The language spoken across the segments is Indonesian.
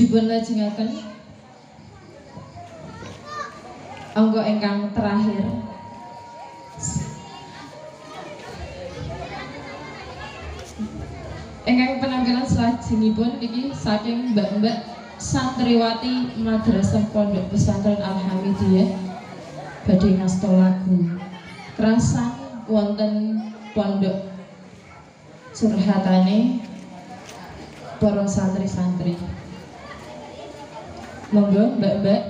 dipun lajengaken angga ingkang terakhir. Ingkang penampilan selajengipun iki saking mbak-mbak santriwati madrasah pondok pesantren Alhamidiyah badhe ngasta lagu. Kerasan wonten pondok surhatane para santri-santri monggo mbak-mbak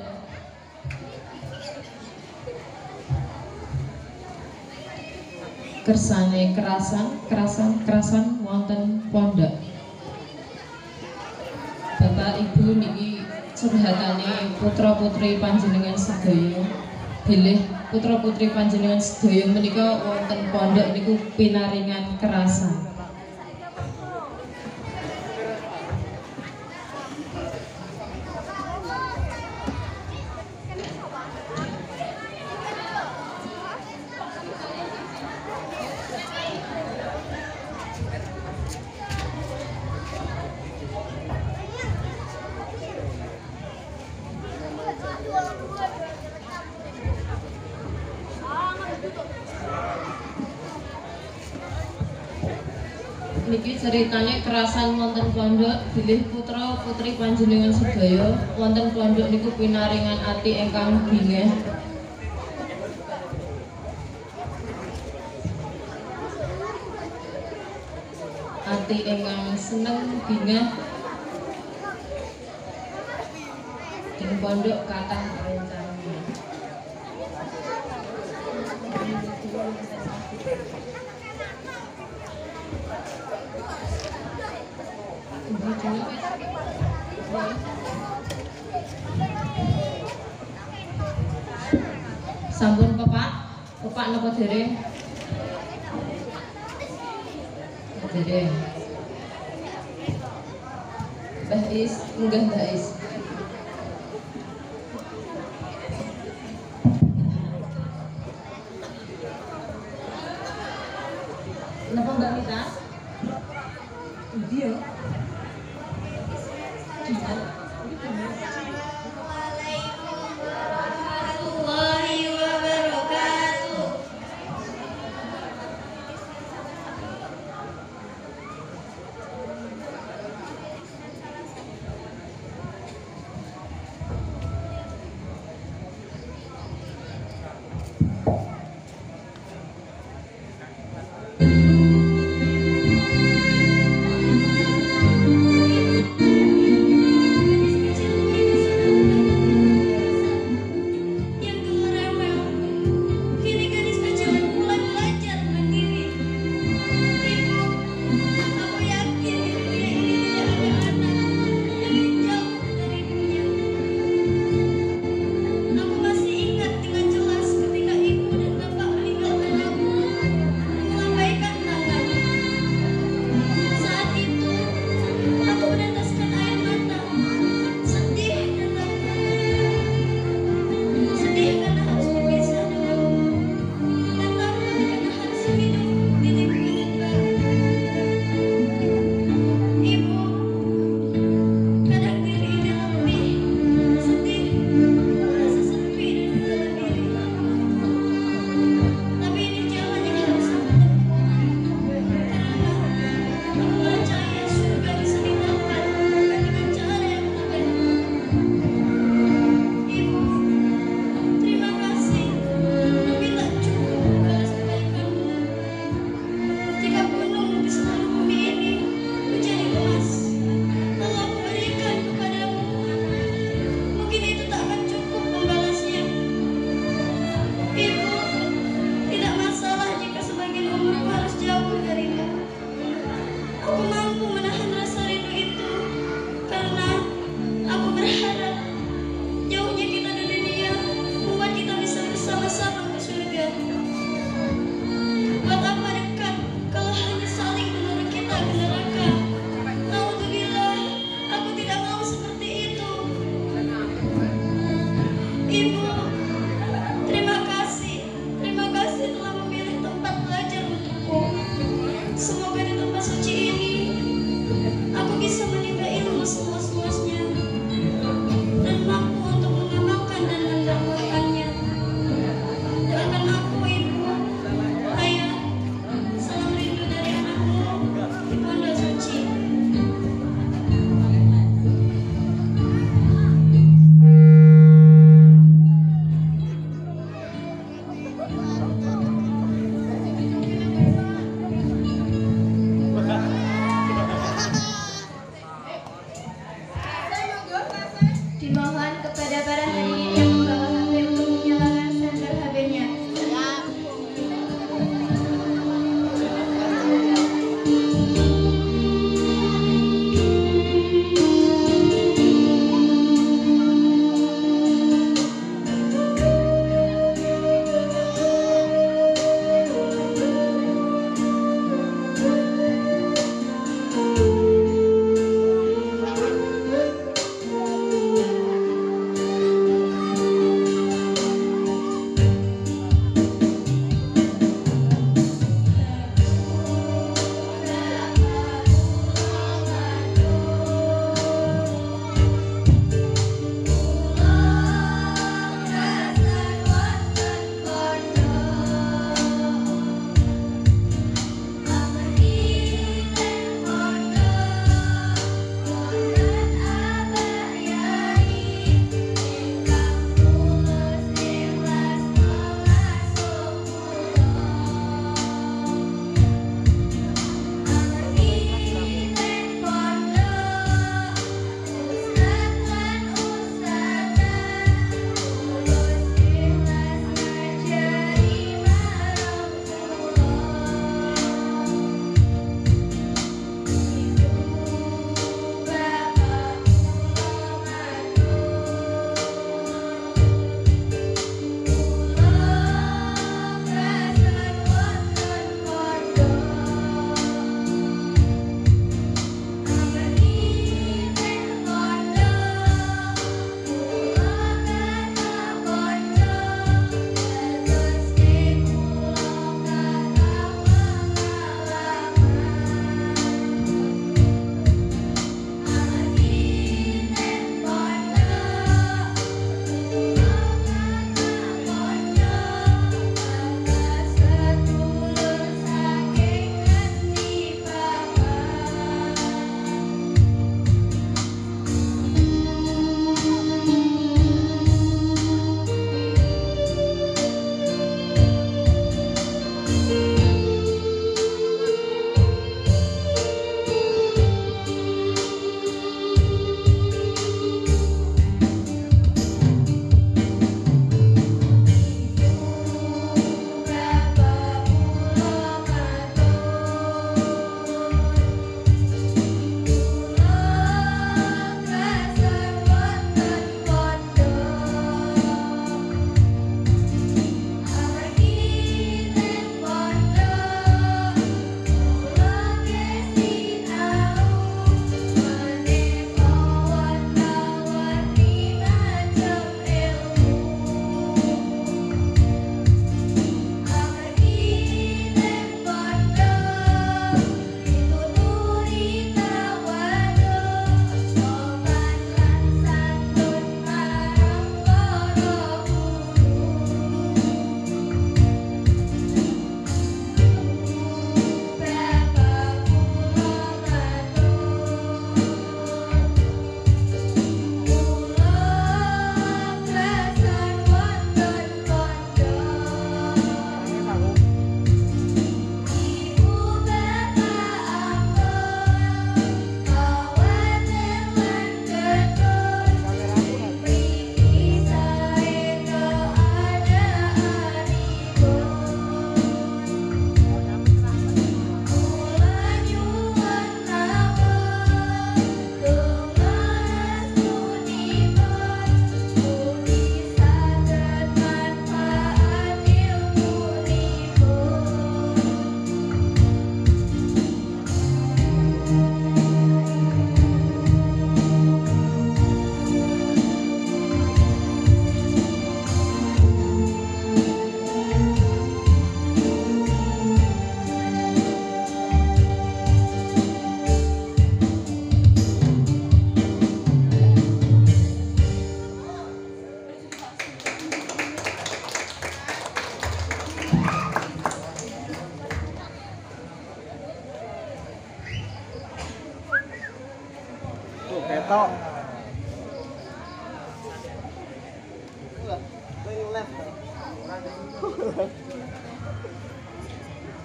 kersane kerasan kerasan kerasan wonten pondok. Bapak Ibu niki curhatane putra putri panjenengan sedaya. Bilih putra putri panjenengan sedaya menika wonten pondok niku pinaringan kerasan niki ceritanya kerasan wonten pondok bilih putra putri panjenengan sedaya wonten pondok niku pinaringan ati ingkang bingeh. Ati ingkang seneng bingeh. Ing pondok kathah rencana Sampun pepak, pepak napa dereng? Dereng. Mbah Is, munggah Mbah Is. Napa Mbak Mita? Iya.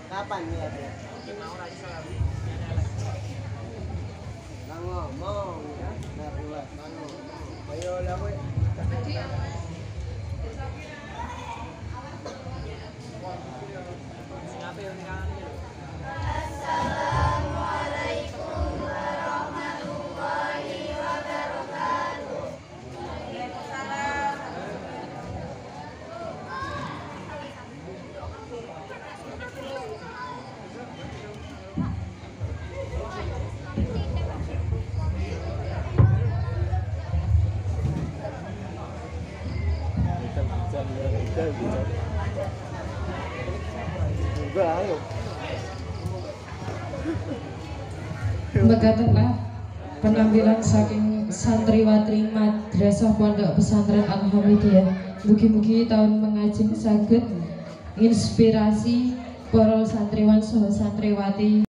Kapan nih ada? Mau rasa lagi. Nang ngomong ya, nang ulas. Ayo lah, woi. Begatulah penampilan saking santriwatri madrasah pondok pesantren Al Hamidiyah. Mugi-mugi tahun mengaji saged inspirasi para santriwan saha santriwati